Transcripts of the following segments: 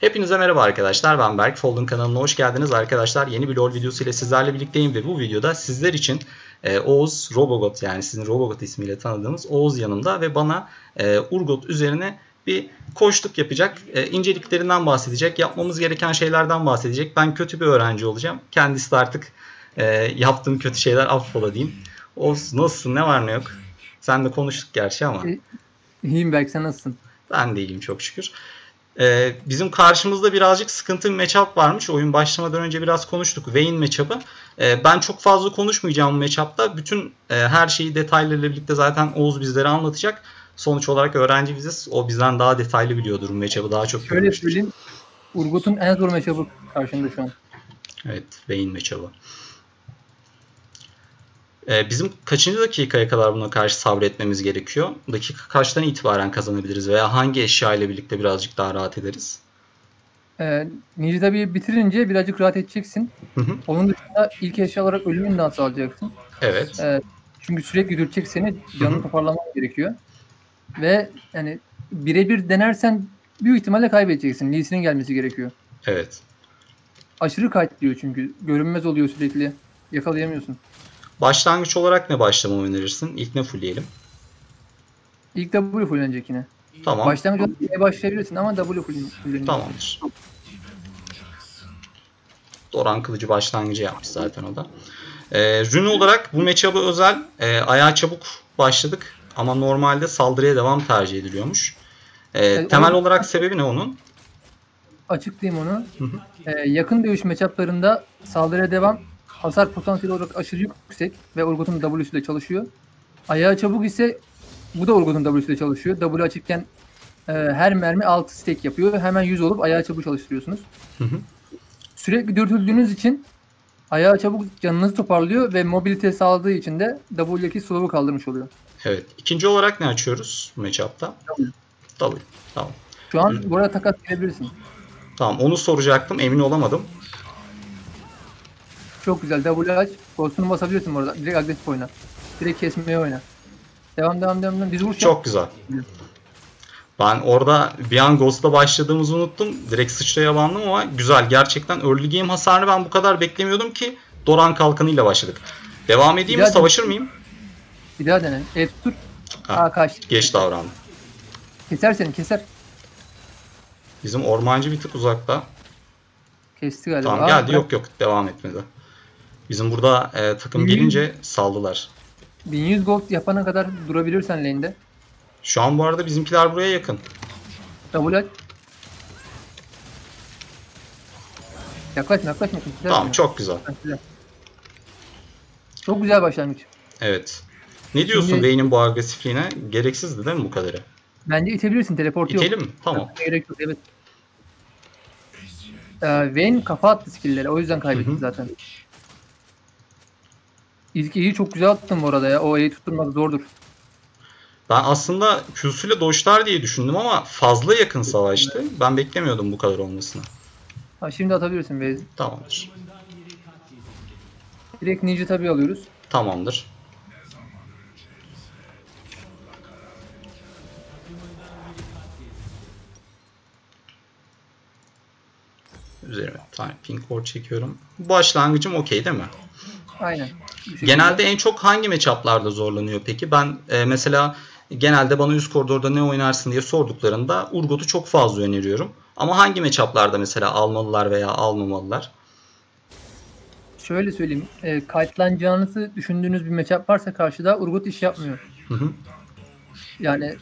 Hepinize merhaba arkadaşlar. Ben Berk. Fold'un kanalına hoş geldiniz arkadaşlar. Yeni bir LoL videosu ile sizlerle birlikteyim ve bu videoda sizler için e, Oğuz Robogot yani sizin Robogot ismiyle tanıdığımız Oğuz yanımda ve bana e, Urgot üzerine bir koştuk yapacak. E, inceliklerinden bahsedecek. Yapmamız gereken şeylerden bahsedecek. Ben kötü bir öğrenci olacağım. Kendisi de artık e, yaptığım kötü şeyler affola diyeyim. Oğuz nasılsın? Ne var ne yok? Sen de konuştuk gerçi ama. İyiyim Berk sen nasılsın? Ben de iyiyim çok şükür. Ee, bizim karşımızda birazcık sıkıntı bir matchup varmış. Oyun başlamadan önce biraz konuştuk. Vayne matchup'ı. Ee, ben çok fazla konuşmayacağım matchup'ta. Bütün e, her şeyi detaylarıyla birlikte zaten Oğuz bizlere anlatacak. Sonuç olarak öğrenci biziz. O bizden daha detaylı biliyordur matchup'ı. Daha çok Şöyle görmüştür. söyleyeyim. Urgut'un en zor matchup'ı karşında şu an. Evet, Vayne matchup'ı. Ee, bizim kaçıncı dakikaya kadar buna karşı sabretmemiz gerekiyor? Dakika kaçtan itibaren kazanabiliriz veya hangi eşya ile birlikte birazcık daha rahat ederiz? Ee, Ninja tabii bitirince birazcık rahat edeceksin. Hı hı. Onun dışında ilk eşya olarak ölümün dansı alacaksın. Evet. Ee, çünkü sürekli dürtecek seni. Canını Hı hı. toparlaman gerekiyor. Ve yani birebir denersen büyük ihtimalle kaybedeceksin. Lee Sin'in gelmesi gerekiyor. Evet. Aşırı kayıtlıyor çünkü. Görünmez oluyor sürekli. Yakalayamıyorsun. Başlangıç olarak ne başlamamı önerirsin? İlk ne fullleyelim? İlk W fullenecek yine. Tamam. Başlangıç olarak başlayabilirsin ama W fullenecek. Tamamdır. Doran kılıcı başlangıcı yapmış zaten o da. Ee, rune olarak bu matchup'ı özel e, ayağa çabuk başladık ama normalde saldırıya devam tercih ediliyormuş. Ee, Evet, temel onu- olarak sebebi ne onun? Açıklayayım onu. Hı hı. Ee, yakın dövüş matchuplarında saldırıya devam hasar potansiyeli olarak aşırı yüksek ve Urgot'un W'su ile çalışıyor. Ayağı çabuk ise bu da Urgot'un W'su ile çalışıyor. W açıkken e, her mermi 6 stack yapıyor. Hemen 100 olup ayağı çabuk çalıştırıyorsunuz. Hı hı. Sürekli dürtüldüğünüz için ayağı çabuk canınızı toparlıyor ve mobilite sağladığı için de W'deki slow'u kaldırmış oluyor. Evet. İkinci olarak ne açıyoruz matchup'ta? W. W. Tamam. Şu an buraya takas girebilirsin. Tamam onu soracaktım emin olamadım. Çok güzel. W aç. Ghost'unu basabilirsin orada. Direkt agresif oyna. Direkt kesmeye oyna. Devam devam devam. devam. Biz yap. Çok güzel. Ben orada bir an Ghost'la başladığımızı unuttum. Direkt sıçraya bandım ama güzel. Gerçekten early game hasarını ben bu kadar beklemiyordum ki Doran kalkanıyla başladık. Devam edeyim mi? Savaşır mıyım? Bir daha dene. E tutur. Ha, Aa kaç. Geç davrandım. Keser seni keser. Bizim ormancı bir tık uzakta. Kesti galiba. Tamam Aa, geldi. bırak. Yok yok devam etmedi. Bizim burada e, takım gelince saldılar. 1100 gold yapana kadar durabilirsen lane'de. Şu an bu arada bizimkiler buraya yakın. W aç. Yaklaşma yaklaşma. keser Tamam çok güzel. Güzel. Çok güzel başlangıç. Evet. Ne diyorsun Şimdi- Vayne'in bu agresifliğine? Gereksizdi değil mi bu kadarı? Bence itebilirsin. Teleport yok. İtelim mi? Tamam. Yapmaya Gerek yok evet. Ee, Vayne kafa attı skill'lere. O yüzden kaybetti Hı hı. zaten. İlk E'yi çok güzel attın bu arada ya. O E'yi tutturmak zordur. Ben aslında Q'suyla doşlar diye düşündüm ama fazla yakın savaştı. Ben beklemiyordum bu kadar olmasını. Ha, şimdi atabilirsin Waze'i. Tamamdır. Direkt Ninja tabi alıyoruz. Tamamdır. Üzerime tane pink core çekiyorum. Başlangıcım okey değil mi? Aynen. Genelde en çok hangi matchup'larda zorlanıyor peki? Ben e, mesela genelde bana üst koridorda ne oynarsın diye sorduklarında Urgot'u çok fazla öneriyorum. Ama hangi matchup'larda mesela almalılar veya almamalılar? Şöyle söyleyeyim. E, kayıtlanacağınızı düşündüğünüz bir matchup varsa karşıda Urgot iş yapmıyor. Hı hı. Yani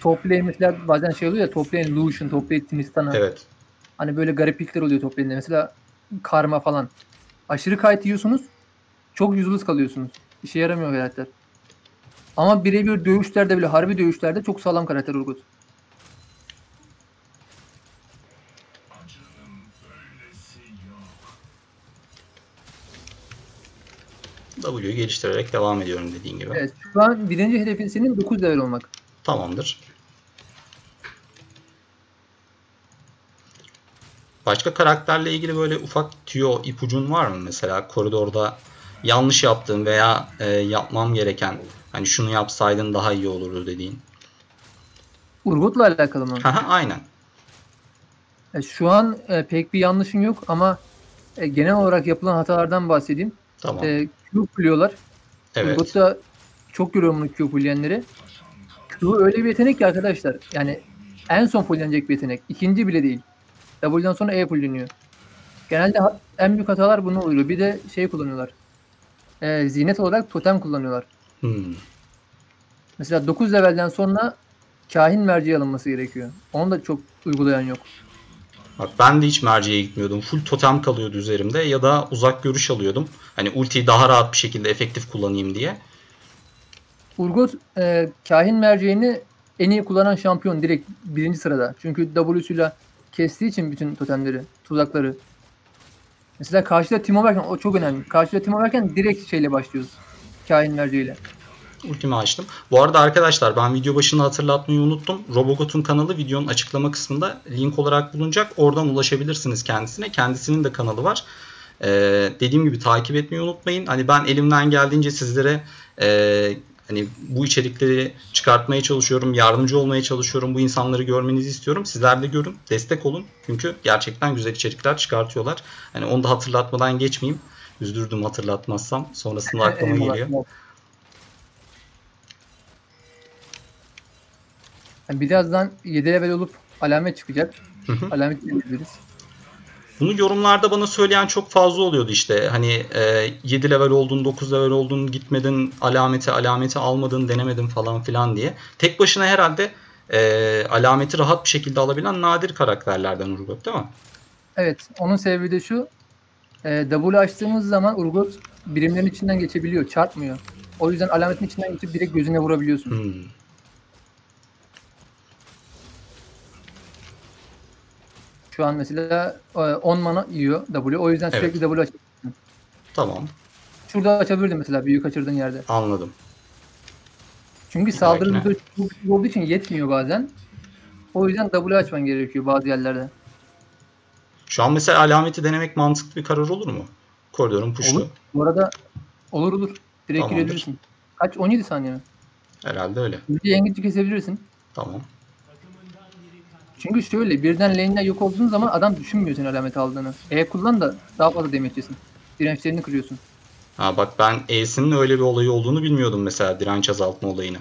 top lane mesela bazen şey oluyor ya top lane Lucian, top lane Tristana. Evet. Hani böyle garip pickler oluyor top lane'de. Mesela Karma falan. Aşırı kayıt yiyorsunuz. Çok useless kalıyorsunuz. İşe yaramıyor karakter. Ama birebir dövüşlerde bile harbi dövüşlerde çok sağlam karakter Urgot. W'yu geliştirerek devam ediyorum dediğin gibi. Evet. Şu an birinci hedefin senin 9 level olmak. Tamamdır. Başka karakterle ilgili böyle ufak tüyo, ipucun var mı? Mesela koridorda yanlış yaptığın veya e, yapmam gereken hani şunu yapsaydın daha iyi olurdu dediğin. Urgot'la alakalı mı? Aynen. E, Şu an e, pek bir yanlışın yok ama e, genel olarak yapılan hatalardan bahsedeyim. Tamam. E, Q fulluyorlar. evet. Urgot'ta çok görüyorum bunu Q fullleyenleri. Q öyle bir yetenek ki arkadaşlar. Yani en son fullenecek bir yetenek. İkinci bile değil. W'dan sonra E fulleniyor. Genelde en büyük hatalar bunu oluyor. Bir de şey kullanıyorlar. E, zinet olarak totem kullanıyorlar. Hmm. Mesela 9 levelden sonra kahin merceği alınması gerekiyor. Onu da çok uygulayan yok. Bak ben de hiç merceğe gitmiyordum. Full totem kalıyordu üzerimde ya da uzak görüş alıyordum. Hani ultiyi daha rahat bir şekilde efektif kullanayım diye. Urgot e, kahin merceğini en iyi kullanan şampiyon direkt birinci sırada. Çünkü W'suyla kestiği için bütün totemleri, tuzakları. Mesela karşıda Timo varken o çok önemli. Karşıda Timo varken direkt şeyle başlıyoruz. Kahin merceğiyle. Ultimi açtım. Bu arada arkadaşlar ben video başında hatırlatmayı unuttum. Robogot'un kanalı videonun açıklama kısmında link olarak bulunacak. Oradan ulaşabilirsiniz kendisine. Kendisinin de kanalı var. Ee, dediğim gibi takip etmeyi unutmayın. Hani ben elimden geldiğince sizlere e, hani bu içerikleri çıkartmaya çalışıyorum, yardımcı olmaya çalışıyorum. Bu insanları görmenizi istiyorum. Sizler de görün, destek olun. Çünkü gerçekten güzel içerikler çıkartıyorlar. Hani onu da hatırlatmadan geçmeyeyim. Üzdürdüm hatırlatmazsam. Sonrasında aklıma geliyor. Yani birazdan 7 level olup alamet çıkacak. Hı hı. Alamet diyebiliriz. Bunu yorumlarda bana söyleyen çok fazla oluyordu işte. Hani e, 7 level oldun, 9 level oldun, gitmedin, alameti alameti almadın, denemedin falan filan diye. Tek başına herhalde e, alameti rahat bir şekilde alabilen nadir karakterlerden Urgot değil mi? Evet, onun sebebi de şu. E, W açtığımız zaman Urgot birimlerin içinden geçebiliyor, çarpmıyor. O yüzden alametin içinden geçip direkt gözüne vurabiliyorsun. Hmm. Şu an mesela e, 10 mana yiyor W. O yüzden Evet. sürekli W aç. Tamam, Şurada açabilirdim mesela büyük kaçırdığın yerde. anladım. Çünkü saldırı olduğu için yetmiyor bazen. O yüzden W açman gerekiyor bazı yerlerde. Şu an mesela alameti denemek mantıklı bir karar olur mu? Koridorun puşlu. Olur. Bu arada olur olur. Direkt Tamamdır. girebilirsin. Kaç? 17 saniye mi? Herhalde öyle. Bir yengici kesebilirsin. Tamam. Çünkü şöyle birden lane'den yok olduğun zaman adam düşünmüyor senin alamet aldığını. E kullan da daha fazla damage yesin. Dirençlerini kırıyorsun. Ha bak ben E'sinin öyle bir olayı olduğunu bilmiyordum mesela direnç azaltma olayını.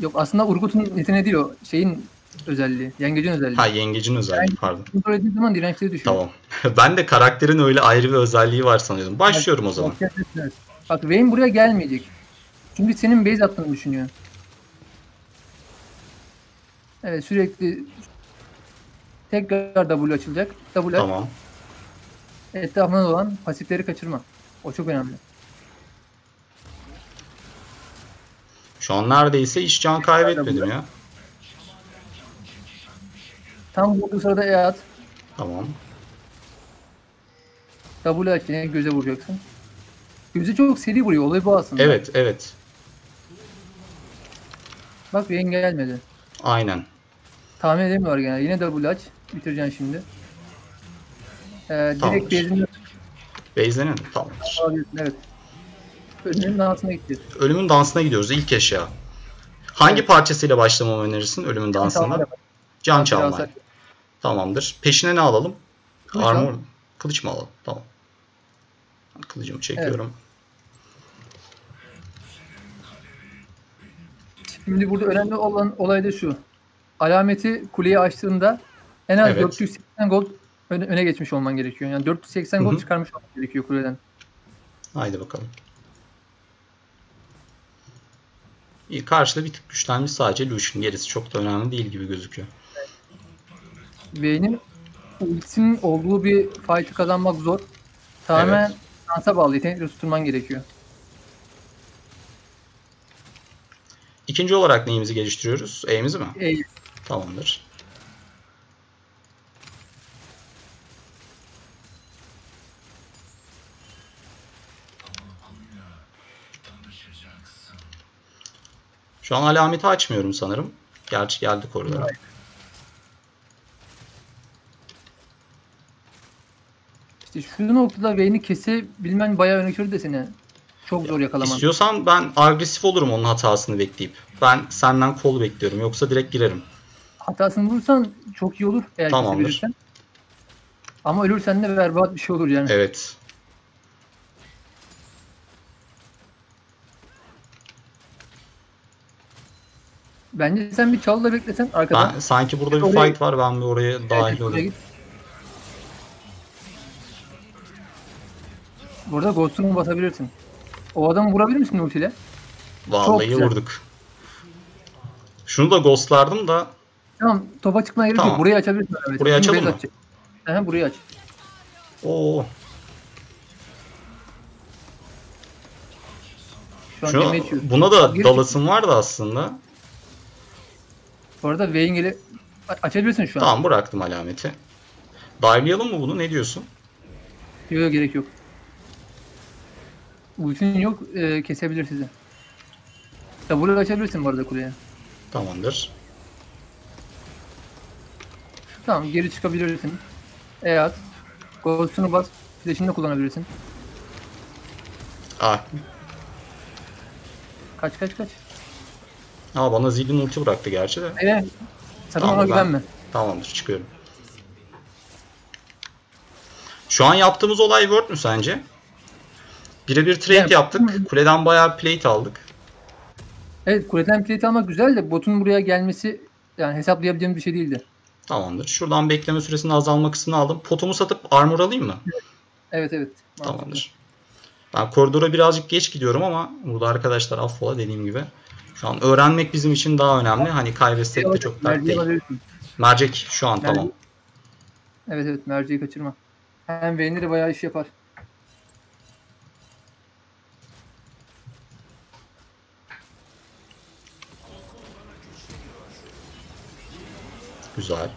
Yok aslında Urgot'un yeteneği değil o. Şeyin özelliği. Yengecin özelliği. Ha yengecin özelliği pardon. Kontrol ettiğin zaman dirençleri düşüyor. Tamam. ben de karakterin öyle ayrı bir özelliği var sanıyordum. Başlıyorum o zaman. Bak, evet. Bak Vayne buraya gelmeyecek. Çünkü senin base attığını düşünüyor. Evet sürekli tekrar W açılacak. W aç. Tamam. etrafında olan pasifleri kaçırma. O çok önemli. Şu an neredeyse hiç can kaybetmedim ya. Tam vurduğu sırada E at. Tamam. W aç yine göze vuracaksın. Göze çok seri vuruyor. Olay bu aslında. Evet evet. Bak Vayne gelmedi. Aynen. Tahmin edemiyorlar genelde. Yine W aç. Bitireceksin şimdi. Ee, direkt base'ini Beyzenin tamamdır. Evet. Önünün altına gitti. Ölümün dansına gidiyoruz ilk eşya. Hangi parçasıyla başlamamı önerirsin ölümün dansında? Can çalma. alsak. Tamamdır. Peşine ne alalım? Kılıç Armor. al. Kılıç mı alalım? Tamam. Kılıcımı çekiyorum. Şimdi burada önemli olan olay da şu. Alameti kuleye açtığında en az Evet. 480 gold öne, öne geçmiş olman gerekiyor. Yani 480 Hı gold hı. çıkarmış olman gerekiyor kuleden. Haydi bakalım. İyi karşıda bir tık güçlenmiş sadece Lucian. Gerisi çok da önemli değil gibi gözüküyor. Vayne'in ultisinin olduğu bir fight'ı kazanmak zor. Tamamen Evet. şansa bağlı. Yetenekle tutturman gerekiyor. İkinci olarak neyimizi geliştiriyoruz? E'mizi mi? E, Tamamdır. Şu an alameti açmıyorum sanırım. Gerçi geldi koridora. işte şu noktada Vayne'i kesebilmen bayağı öne de seni. Çok zor yakalaman. İstiyorsan ben agresif olurum onun hatasını bekleyip. Ben senden kol bekliyorum. Yoksa direkt girerim. Hatasını vurursan çok iyi olur eğer Tamamdır. kesebilirsen. Ama ölürsen de berbat bir şey olur yani. Evet. Bence sen bir çalı da beklesen arkadan. Ben, sanki burada bir Oraya- fight var. Ben bir oraya Evet, dahil oraya olayım. Burada Ghost'unu basabilirsin. O adamı vurabilir misin ultiyle? Vallahi vurduk. Şunu da ghostlardım da Tamam topa çıkmaya gerek Tamam. yok. Burayı açabilirsin. Evet. Burayı açalım base mı? atacak. Aha, burayı aç. o Şu an Şu yemeği içiyoruz. buna da Geri- dalasım vardı aslında. Bu arada Vayne'i açabilirsin şu an. Tamam bıraktım alameti. Dive'layalım mı bunu? Ne diyorsun? Yok yok gerek yok. Ultin yok e, kesebilir sizi. W açabilirsin bu arada kuleye. Tamamdır. Tamam geri çıkabilirsin. E at. Ghost'unu bas. Flash'ını da kullanabilirsin. Ah, Kaç kaç kaç. Aa, bana zilin ulti bıraktı gerçi de. E, sakın Tamam, ona güvenme. Tamamdır çıkıyorum. Şu an yaptığımız olay Word mü sence? Birebir trade Yani- yaptık. Kuleden bayağı plate aldık. Evet kuleden plate almak güzel de botun buraya gelmesi yani hesaplayabileceğim bir şey değildi. Tamamdır. Şuradan bekleme süresinin azalma kısmını aldım. Potumu satıp armor alayım mı? Evet evet. mantıklı. Tamamdır. Ben koridora birazcık geç gidiyorum ama burada arkadaşlar affola dediğim gibi. Şu an öğrenmek bizim için daha önemli. Hani kaybetsek de çok dert değil. Mercek şu an Mercek- tamam. Evet evet merceği kaçırma. Hem Vayne'i de bayağı iş yapar. Güzel.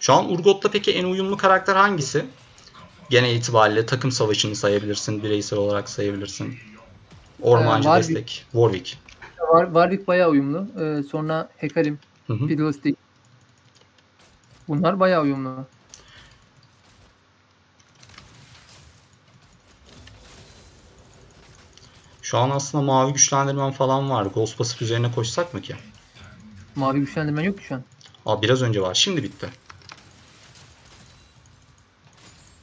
Şu an Urgot'ta peki en uyumlu karakter hangisi? Gene itibariyle takım savaşını sayabilirsin, bireysel olarak sayabilirsin. Ormancı Ee, Warwick. destek, Warwick. Var, Warwick bayağı uyumlu. Ee, sonra Hekarim. Fiddlestick. Bunlar bayağı uyumlu. Şu an aslında mavi güçlendirmem falan var. Ghost pasif üzerine koşsak mı ki? Mavi güçlendirmen yok ki şu an. Aa biraz önce var. Şimdi bitti.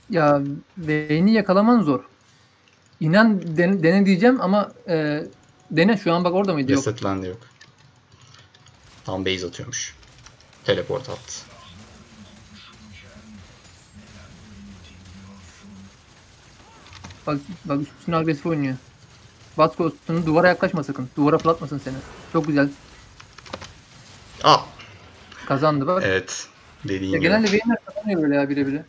Ya Vayne'i yakalaman zor. İnan dene, dene diyeceğim ama e, dene şu an bak orada mıydı? Yok. Resetlendi yok. Tam base atıyormuş. Teleport attı. Bak, bak üstüne agresif oynuyor. Bas Ghost'unu duvara yaklaşma sakın. Duvara fırlatmasın seni. Çok güzel. Aa Kazandı bak. evet. Dediğin Ya gibi. genelde Vayne'ler kazanıyor böyle ya bire bire.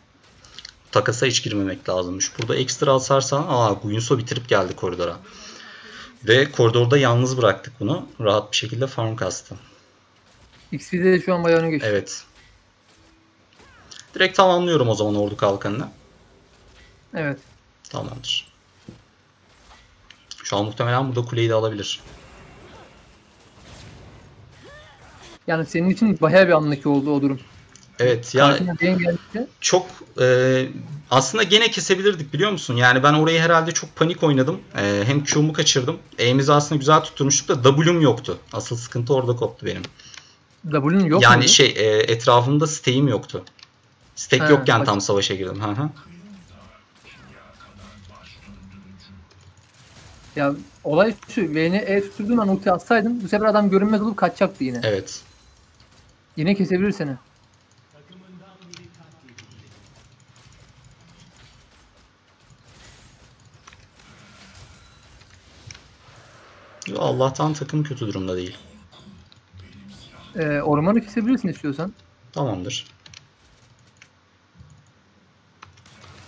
takasa hiç girmemek lazımmış. Burada ekstra hasarsa aa Guinsoo bitirip geldi koridora. Ve koridorda yalnız bıraktık bunu. Rahat bir şekilde farm kastı. XP'de de şu an bayağı öne geçti. Evet. Direkt tamamlıyorum o zaman ordu kalkanını. Evet. Tamamdır. Şu an muhtemelen burada kuleyi de alabilir. Yani senin için bayağı bir anlaki oldu o durum. Evet ya çok e, aslında gene kesebilirdik biliyor musun? Yani ben orayı herhalde çok panik oynadım. E, hem Q'mu kaçırdım. E'mizi aslında güzel tutturmuştuk da W'm yoktu. Asıl sıkıntı orada koptu benim. W'nun yok yani muydu? şey e, etrafımda stack'im yoktu. Stack Ha, yokken bak- tam savaşa girdim. Hı hı. Ya olay şu. Vayne'e E tutturduğun an ulti atsaydın bu sefer adam görünmez olup kaçacaktı yine. Evet. Yine kesebilir seni. Allah'tan takım kötü durumda değil. Ee, ormanı kesebilirsin istiyorsan. Tamamdır.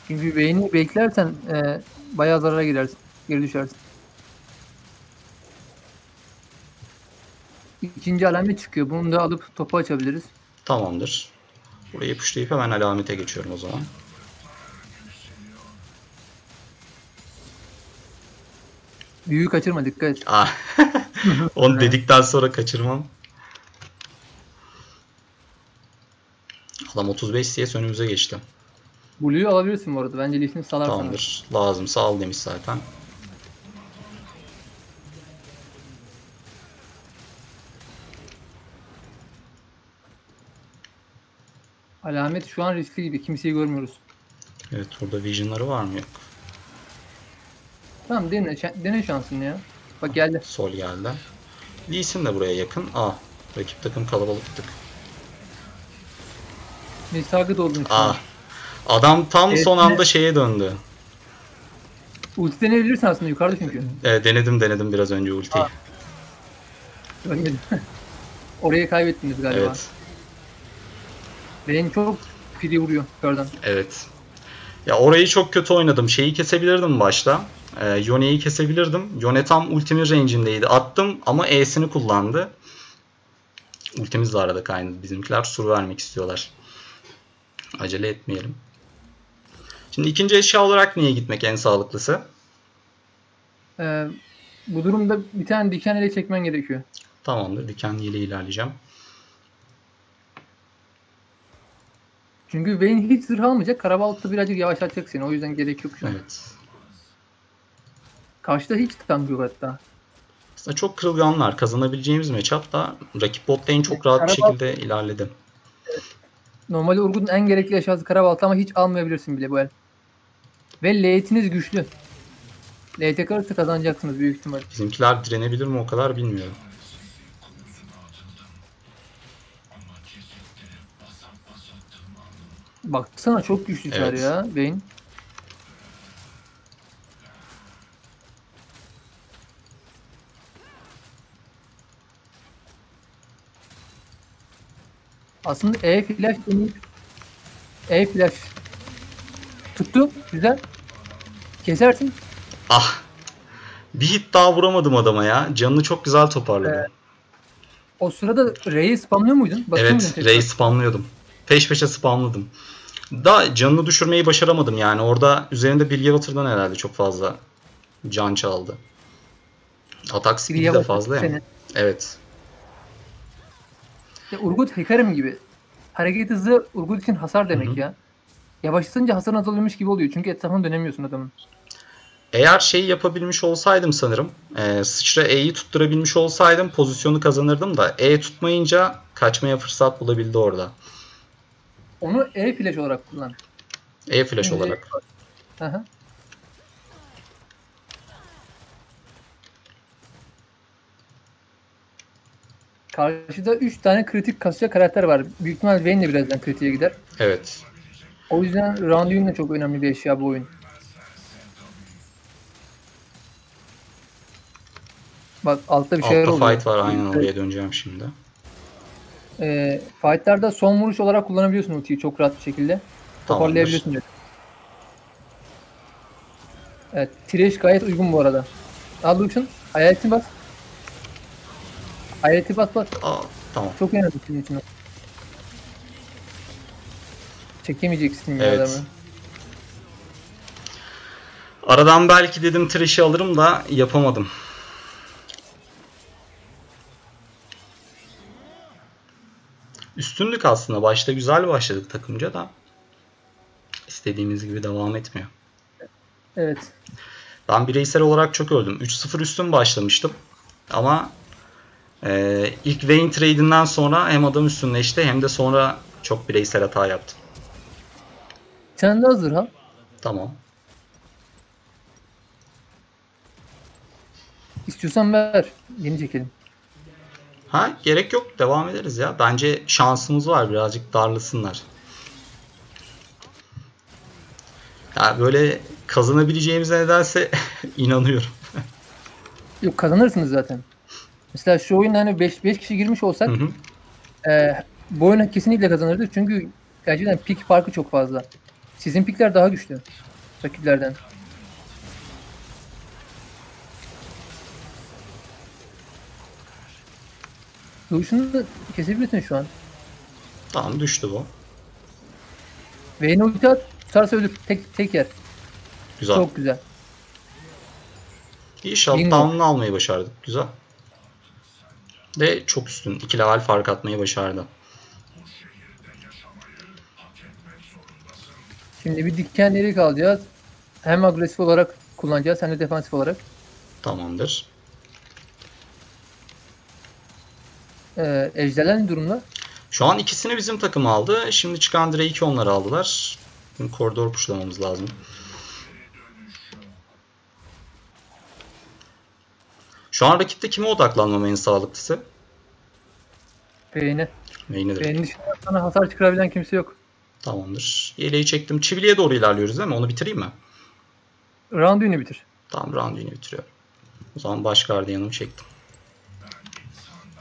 Çünkü Vayne'i beklersen e, bayağı zarara girersin. Geri düşersin. İkinci alamet çıkıyor. Bunu da alıp topu açabiliriz. Tamamdır. Burayı pushlayıp hemen alamete geçiyorum o zaman. Büyüğü kaçırma dikkat et. Ah. Onu dedikten sonra kaçırmam. Adam 35 CS önümüze geçti. Blue'yu alabilirsin bu arada. Bence Leaf'ini salar sana. Tamamdır. Lazım sağ ol demiş zaten. Alamet şu an riskli gibi. Kimseyi görmüyoruz. Evet burada vision'ları var mı? Yok. Tamam dene, dene şansını ya. Bak geldi. Sol geldi. Lee Sin de buraya yakın. Aa rakip takım kalabalık bir tık. Misagı doldun şu Aa adam tam Evet, son anda şeye döndü. Ulti deneyebilirsin aslında yukarıda çünkü. Ee, denedim denedim biraz önce ultiyi. Orayı kaybettiniz galiba. Evet. Benim çok piri vuruyor yukarıdan. Evet. Ya orayı çok kötü oynadım. Şeyi kesebilirdim başta. Ee, Yone'yi kesebilirdim. Yone tam ultimin range'indeydi. Attım ama E'sini kullandı. Ultimizle arada kaynadı. Bizimkiler sur vermek istiyorlar. Acele etmeyelim. Şimdi ikinci eşya olarak niye gitmek en sağlıklısı? Ee, bu durumda bir tane diken ele çekmen gerekiyor. Tamamdır. Diken ile ilerleyeceğim. Çünkü Vayne hiç zırh almayacak. Karabaltı birazcık yavaşlatacak seni. O yüzden gerek yok şu an. Evet. Karşıda hiç tank yok hatta. Aslında çok kırılganlar. Kazanabileceğimiz matchup da rakip bot lane çok rahat bir Karabal- şekilde ilerledi. Normalde Urgut'un en gerekli eşyası Karabaltı ama hiç almayabilirsin bile bu el. Ve late'iniz güçlü. Late kalırsa kazanacaksınız büyük ihtimal. Bizimkiler direnebilir mi o kadar bilmiyorum. Baksana çok güçlü Evet. ya Vayne. Aslında E flash deneyip E flash tuttu güzel kesersin Ah. Bir hit daha vuramadım adama ya. Canını çok güzel toparladı. o sırada R'yi spamlıyor muydun? Bakıyor evet? Ray spamlıyordum. Peş peşe spamladım. Da canını düşürmeyi başaramadım yani. Orada üzerinde Bilge Batır'dan herhalde çok fazla can çaldı. Atak speed'i de fazla ya. seni. Evet. Ya Urgut Hikarim gibi. Hareket hızı Urgut için hasar demek Hı hı. ya. Yavaşlatınca hasar azalıyormuş gibi oluyor. Çünkü etrafına dönemiyorsun adamın. Eğer şey yapabilmiş olsaydım sanırım. E, sıçra E'yi tutturabilmiş olsaydım pozisyonu kazanırdım da E tutmayınca kaçmaya fırsat bulabildi orada. Onu E flash olarak kullan. E flash Şimdi- olarak. Aha. Karşıda 3 tane kritik kasacak karakter var. Büyük ihtimal Vayne de birazdan kritiğe gider. Evet. O yüzden Randuin de çok önemli bir eşya bu oyun. Bak altta bir şeyler Altta oluyor. fight var aynen oraya döneceğim şimdi. Ee, fightlarda son vuruş olarak kullanabiliyorsun ultiyi çok rahat bir şekilde. Toparlayabiliyorsun. direkt. Evet, Thresh gayet uygun bu arada. Al Lucian, hayaletini bas. Hayaleti bas bas. Aa, tamam. Çok önemli senin için. o. Çekemeyeceksin ya Evet. adamı. Aradan belki dedim Thresh'i alırım da yapamadım. Üstünlük aslında. Başta güzel başladık takımca da. istediğimiz gibi devam etmiyor. Evet. Ben bireysel olarak çok öldüm. 3-0 üstün başlamıştım. Ama e, ilk Vayne trade'inden sonra hem adam üstünleşti hem de sonra çok bireysel hata yaptım. Sen de hazır ha. Tamam. İstiyorsan ver. Yeni çekelim. Ha gerek yok. Devam ederiz ya. Bence şansımız var. Birazcık darlasınlar. Ya böyle kazanabileceğimize nedense inanıyorum. Yok kazanırsınız zaten. Mesela şu oyunda hani 5 5 kişi girmiş olsak Hı hı. e, bu oyunu kesinlikle kazanırdık. Çünkü gerçekten pik farkı çok fazla. Sizin pikler daha güçlü rakiplerden. Lucian'ı kesebilirsin şu an. Tamam düştü bu. Vayne ulti at, tutarsa ölür. Tek, tek yer. Güzel. Çok güzel. İyi shutdown'unu almayı başardık. Güzel. Ve çok üstün. 2 level fark atmayı başardı. Şimdi bir dikenleri kalacağız. Hem agresif olarak kullanacağız hem de defansif olarak. Tamamdır. Ee, ejderler ne durumda? Şu an ikisini bizim takım aldı. Şimdi çıkan Drake'i onlar aldılar. Şimdi koridor puşlamamız lazım. Şu an rakipte kime odaklanmam en sağlıklısı? Beyni. Main'e direkt. Dışında sana hasar çıkarabilen kimse yok. Tamamdır. Yeleği çektim. Çivili'ye doğru ilerliyoruz değil mi? Onu bitireyim mi? Round bitir. Tamam round bitiriyorum. O zaman baş gardiyanımı çektim.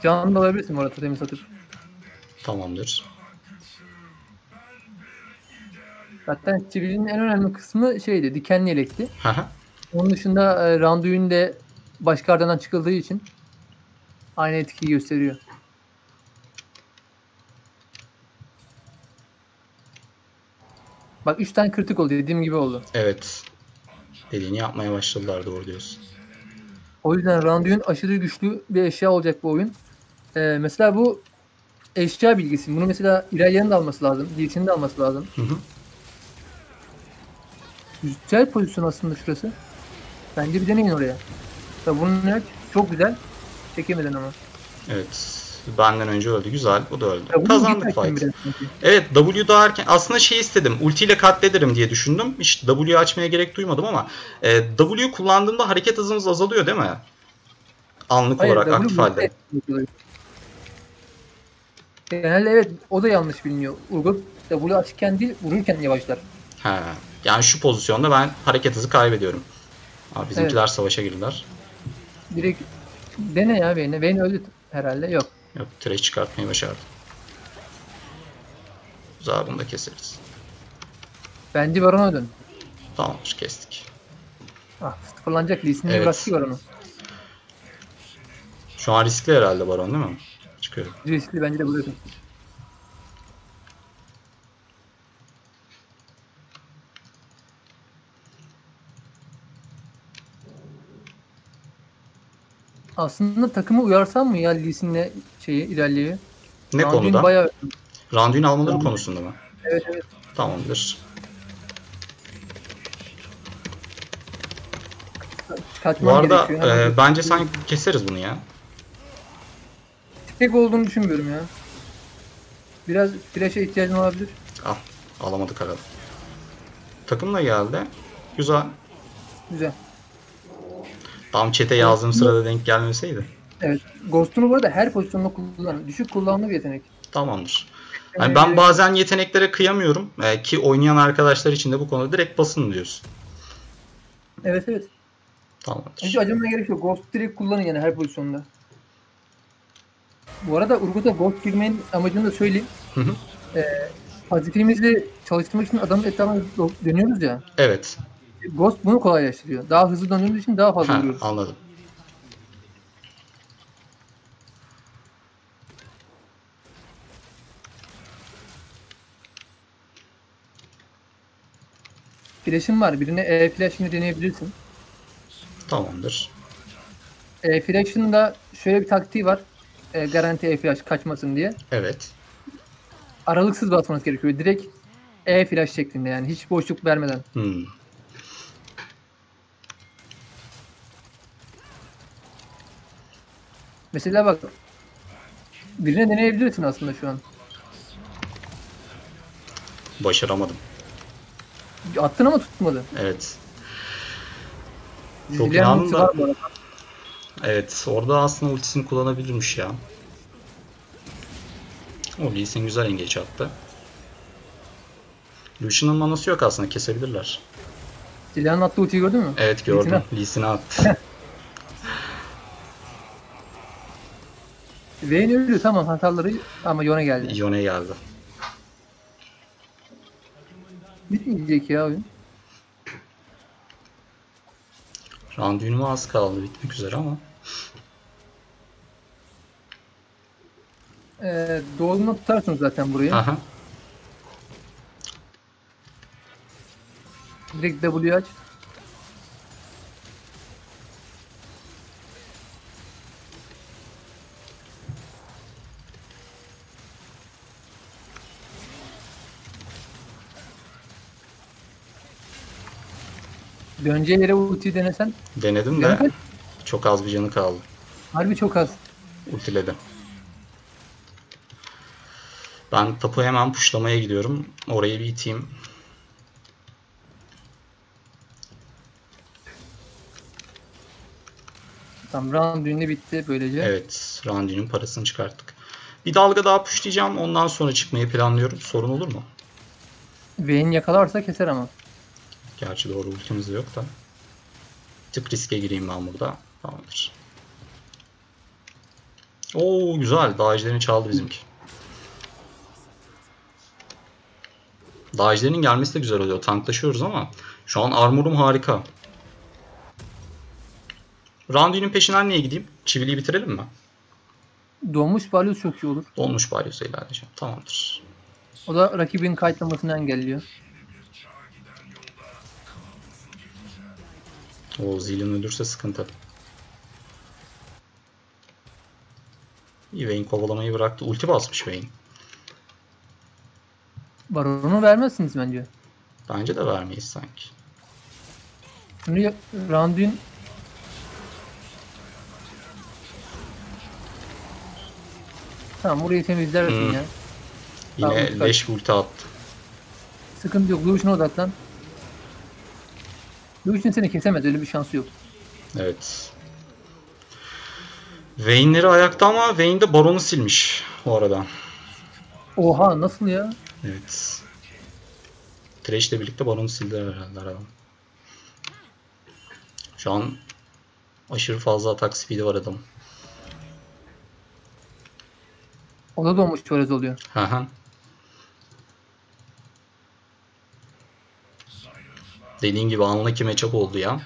Canlı da alabilirsin bu arada totemi satıp. Tamamdır. Zaten Civil'in en önemli kısmı şeydi, dikenli yelekti. Haha. Onun dışında e, Randuin de başka çıkıldığı için aynı etkiyi gösteriyor. Bak 3 tane kritik oldu dediğim gibi oldu. evet. Dediğini yapmaya başladılar doğru diyorsun. O yüzden Randuin aşırı güçlü bir eşya olacak bu oyun. E, mesela bu eşya bilgisi. Bunu mesela İrelia'nın da alması lazım. Dilçin'in de alması lazım. Hı hı. Güzel pozisyon aslında şurası. Bence bir deneyin oraya. Ya bunun evet, çok güzel. Çekemeden ama. Evet. Benden önce öldü. Güzel. O da öldü. Ya Kazandık fight. Evet W daha aslında şey istedim. Ultiyle katlederim diye düşündüm. Hiç W açmaya gerek duymadım ama e, W kullandığımda hareket hızımız azalıyor değil mi? Anlık Hayır, olarak W aktif halde. Genelde evet o da yanlış biliniyor. Urgot W açıkken değil vururken yavaşlar. He. Yani şu pozisyonda ben hareket hızı kaybediyorum. Abi bizimkiler savaşa girdiler. Direkt dene ya Vayne'e. Vayne öldü herhalde. Yok. Yok trash çıkartmayı başardım. Güzel bunu da keseriz. Bence Baron'a dön. Tamamdır kestik. Ah fırlanacak Lee Sin'le Evet. bıraktı Baron'u. Şu an riskli herhalde Baron değil mi? Çıkıyorum. Riskli bence de bırakın. Aslında takımı uyarsam mı ya Lee Sin'le şeyi ilerliyor. Ne Randuin konuda? Bayağı... Randuin almaları Randuin. konusunda mı? Evet evet. Tamamdır. Bu Çıkartmam arada e, bence sanki keseriz bunu ya. Tek olduğunu düşünmüyorum ya. Biraz flash'a ihtiyacım olabilir. Al. Alamadık arada. Takımla geldi. Güzel. Güzel. Tam çete yazdığım sırada denk gelmeseydi. Evet. Ghost'unu bu arada her pozisyonda kullan. Düşük kullandığı bir yetenek. Tamamdır. Yani ben bazen yeteneklere kıyamıyorum. E, ki oynayan arkadaşlar için de bu konuda direkt basın diyorsun. Evet evet. Tamamdır. Hiç acımaya gerek yok. Ghost direkt kullanın yani her pozisyonda. Bu arada Urgot'a Ghost girmenin amacını da söyleyeyim. Hı hı. Ee, çalıştırmak için adamın etrafına dönüyoruz ya. Evet. Ghost bunu kolaylaştırıyor. Daha hızlı döndüğümüz için daha fazla Ha, vuruyoruz. anladım. Flash'ın var. Birine E flash'ını deneyebilirsin. Tamamdır. E flash'ın da şöyle bir taktiği var. E, garanti E flash kaçmasın diye. Evet. Aralıksız basmanız gerekiyor. Direkt E flash şeklinde yani. Hiç boşluk vermeden. Hmm. Mesela bak. Birine deneyebilirsin aslında şu an. Başaramadım. Attın ama tutmadı. Evet. Çok Zillion inandım da-. Evet. Orada aslında ultisini kullanabilirmiş ya. O Lee Sin güzel engage attı. Lucian'ın manası yok aslında. Kesebilirler. Zillion'un attığı ultiyi gördün mü? Evet gördüm. Lee Lee Sin'e attı. Vayne öldü tamam hataları ama Yone geldi. Yone geldi. Bitmeyecek ya oyun. Randuin'ime az kaldı. Bitmek üzere ama. Ee, doğduğunda tutarsınız zaten burayı. Aha. Direkt W aç. Döneceği yere ulti denesen Denedim de kaç? Çok az bir canı kaldı. harbi çok az. Ultiledim. Ben tapu hemen puşlamaya gidiyorum. Orayı bir iteyim. Tamam round düğünü bitti böylece. Evet, Randy'nin parasını çıkarttık. Bir dalga daha puşlayacağım. Ondan sonra çıkmayı planlıyorum. Sorun olur mu? Vayne yakalarsa keser ama. Gerçi doğru ultimiz yok da. Tık riske gireyim ben burada. Tamamdır. Oo güzel. Dağcıların çaldı bizimki. Dağcıların gelmesi de güzel oluyor. Tanklaşıyoruz ama şu an armorum harika. Randy'nin peşinden niye gideyim? Çiviliyi bitirelim mi? Doğmuş Balyoz çok iyi olur. Dolmuş Balyos'a ilerleyeceğim. Tamamdır. O da rakibin kayıtlamasını engelliyor. O Zilin ölürse sıkıntı. İyi Vayne kovalamayı bıraktı. Ulti basmış Vayne. Baron'u vermezsiniz bence. Bence de vermeyiz sanki. Ya- Randuin Tamam burayı temizlersin Hmm. ya. Yine Tamam, leş bir ulti attı. Sıkıntı yok. Lucian'a odaklan. Lucian seni kesemez. Öyle bir şansı yok. Evet. Vayne'leri ayakta ama Vayne de Baron'u silmiş o arada. Oha nasıl ya? Evet. Thresh ile birlikte Baron'u sildiler herhalde aradan. Şu an aşırı fazla atak speed'i var adam. O da doğmuş çorez oluyor. Hı hı. Dediğin gibi anlaki matchup oldu ya.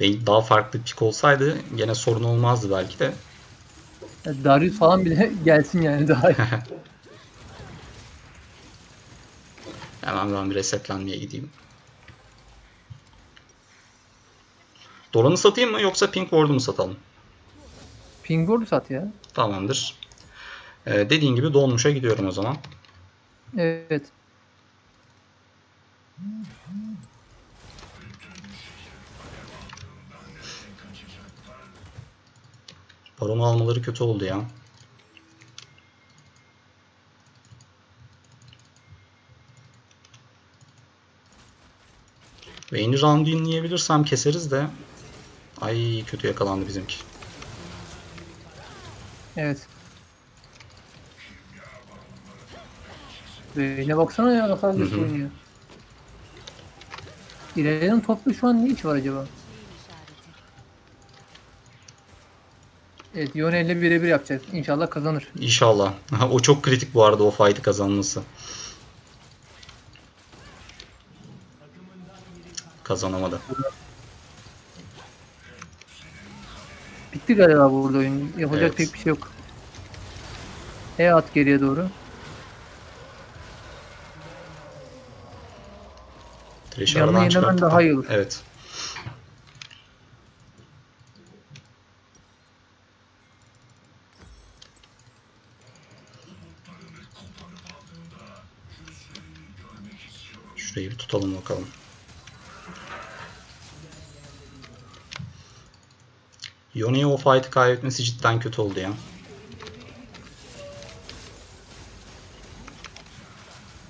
Ve daha farklı pick olsaydı gene sorun olmazdı belki de. Ya Darius falan bile gelsin yani daha iyi. Hemen ben bir resetlenmeye gideyim. Doran'ı satayım mı yoksa Pink Ward'u mu satalım? Pingboard'u sat ya. Tamamdır. Ee, dediğin gibi donmuşa gidiyorum o zaman. Evet. Baron'u almaları kötü oldu ya. Vayne'i round dinleyebilirsem keseriz de. Ay kötü yakalandı bizimki. Evet. Böyle baksana ya nasıl Hı hı. oynuyor. İlerinin toplu şu an ne iş var acaba? Evet Yone ile birebir yapacak. İnşallah kazanır. İnşallah. o çok kritik bu arada o fight'ı kazanması. Kazanamadı. Bitti galiba burada oyun. Yapacak Evet. pek bir şey yok. E at geriye doğru. Aradan yenemen çıkarttık daha da. iyi olur. Evet. Tutalım bakalım. Yone'ye o fight'ı kaybetmesi cidden kötü oldu ya.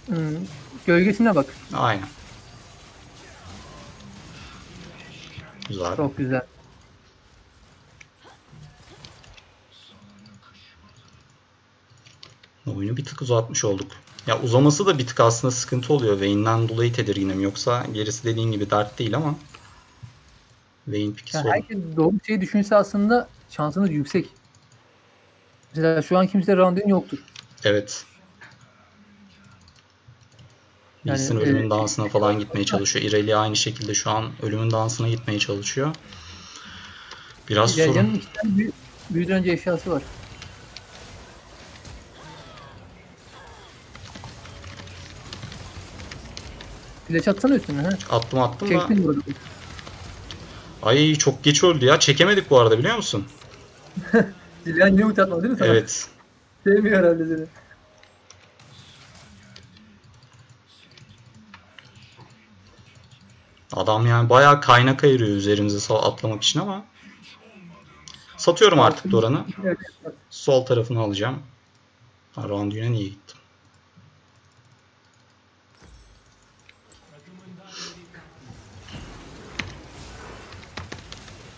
Hmm. Gölgesine bak. Aynen. Güzel. Çok güzel. Oyunu bir tık uzatmış olduk. Ya uzaması da bir tık aslında sıkıntı oluyor. Vayne'den dolayı tedirginim. Yoksa gerisi dediğin gibi dert değil ama. Vayne piki Yani sorun. herkes doğru şeyi düşünse aslında şansınız yüksek. Mesela şu an kimse round'un yoktur. Evet. Yani, Lee'sin ölümün e, dansına falan gitmeye çalışıyor. Irelia aynı şekilde şu an ölümün dansına gitmeye çalışıyor. Biraz Ya, sorun. canın iki tane büyü, büyüden önce eşyası var. Flash atsana üstüne ha. Attım attım da. Çektin burada. Ay çok geç öldü ya. Çekemedik bu arada biliyor musun? Zilyan yine ulti atmadı değil mi sana? Evet. Sevmiyor herhalde seni. Adam yani bayağı kaynak ayırıyor üzerimize atlamak için ama. Satıyorum artık Doran'ı. Sol tarafını alacağım. Ha, round yine niye gittim?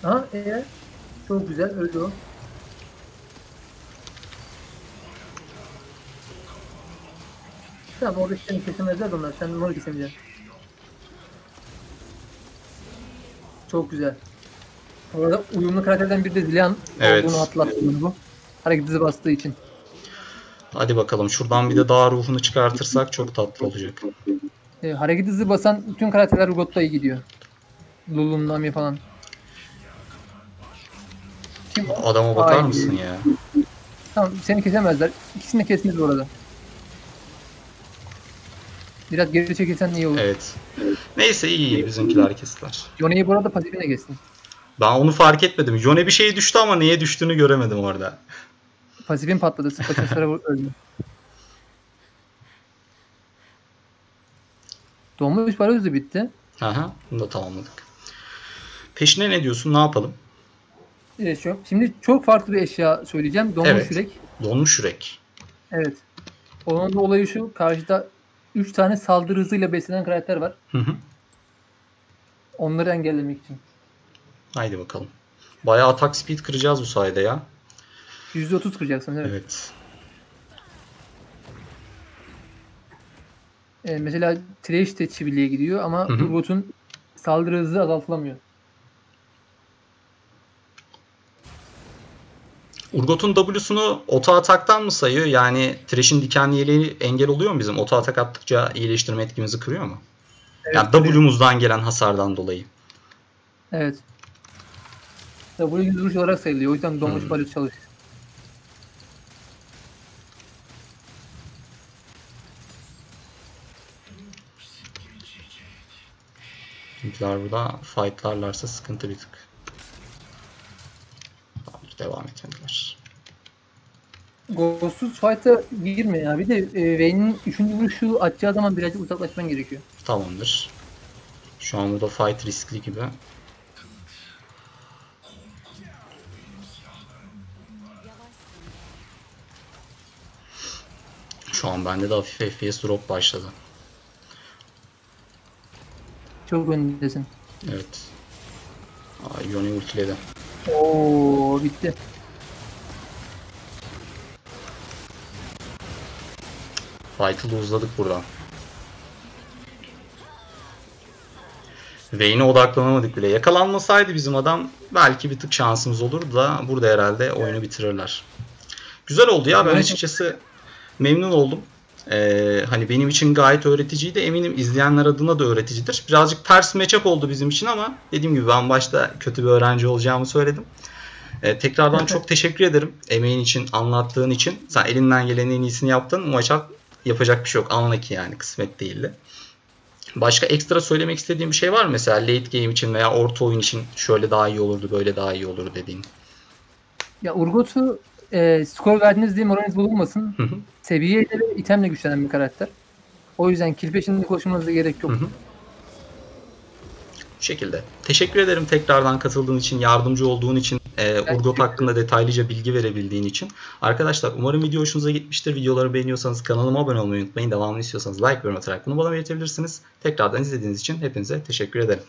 Ha eğer çok güzel öldü o. Tamam orada seni kesemezler onlar. Sen onu kesemeyeceksin. Çok güzel. Orada uyumlu karakterden biri de Zilean Evet. olduğunu hatırlattım bu. Hareket hızı bastığı için. Hadi bakalım şuradan bir de dağ ruhunu çıkartırsak çok tatlı olacak. E, hareket hızı basan bütün karakterler Urgot'ta iyi gidiyor. Lulun, Nami falan. Kim? Adama bakar Ay. mısın ya? Tamam seni kesemezler. İkisini de kesmez bu arada. Biraz geri çekilsen iyi olur. Evet. Neyse iyi iyi bizimkiler kestiler. Yone'yi bu arada pasifine geçsin. Ben onu fark etmedim. Yone bir şey düştü ama neye düştüğünü göremedim orada. Pasifin patladı. Sıra öldü. Donmuş para bitti. Aha, bunu da tamamladık. Peşine ne diyorsun? Ne yapalım? Evet, şu, şimdi çok farklı bir eşya söyleyeceğim. Donmuş Evet. yürek. Donmuş yürek. Evet. Onun da olayı şu. Karşıda 3 tane saldırı hızıyla beslenen karakter var. Hı hı. Onları engellemek için. Haydi bakalım. Bayağı atak speed kıracağız bu sayede ya. %30 kıracaksın evet. Evet. Ee, mesela Thresh de çiviliğe gidiyor ama Hı hı. Urgot'un saldırı hızı azaltılamıyor. Urgot'un W'sunu oto ataktan mı sayıyor? Yani Thresh'in dikenli yeleği engel oluyor mu bizim? Oto atak attıkça iyileştirme etkimizi kırıyor mu? Evet, yani W'muzdan gelen hasardan dolayı. Evet. W yüz vuruş olarak sayılıyor. O yüzden donmuş Hmm. barış çalış. Bizimkiler burada fightlarlarsa sıkıntı bir tık. Devam etmediler. Ghostsuz fight'a girme ya. Bir de e, Vayne'in 3. vuruşu atacağı zaman birazcık uzaklaşman gerekiyor. Tamamdır. Şu an burada fight riskli gibi. Şu an bende de hafif FPS drop başladı. Çok öndesin. Evet. Aa, Yone ultiledi. Oo bitti. Fight'ı loseladık buradan. Vayne'e odaklanamadık bile. Yakalanmasaydı bizim adam belki bir tık şansımız olurdu da burada herhalde oyunu bitirirler. Güzel oldu ya ben açıkçası memnun oldum. Ee, hani benim için gayet öğreticiydi. Eminim izleyenler adına da öğreticidir. Birazcık ters matchup oldu bizim için ama dediğim gibi ben başta kötü bir öğrenci olacağımı söyledim. Ee, tekrardan çok teşekkür ederim emeğin için, anlattığın için. Sen elinden gelenin en iyisini yaptın. Maça yapacak bir şey yok. Anla ki yani kısmet değildi. Başka ekstra söylemek istediğim bir şey var mı? Mesela late game için veya orta oyun için şöyle daha iyi olurdu, böyle daha iyi olurdu dediğin. Ya Urgot'u e, skor verdiğiniz diye moraliniz hı. Seviyeyle ve itemle güçlenen bir karakter. O yüzden kill peşinde koşmanıza gerek yok. Hı hı. Bu şekilde. Teşekkür ederim tekrardan katıldığın için, yardımcı olduğun için, e, Urgot hakkında detaylıca bilgi verebildiğin için. Arkadaşlar umarım video hoşunuza gitmiştir. Videoları beğeniyorsanız kanalıma abone olmayı unutmayın. Devamını istiyorsanız like ve yorum atarak bunu bana belirtebilirsiniz. Tekrardan izlediğiniz için hepinize teşekkür ederim.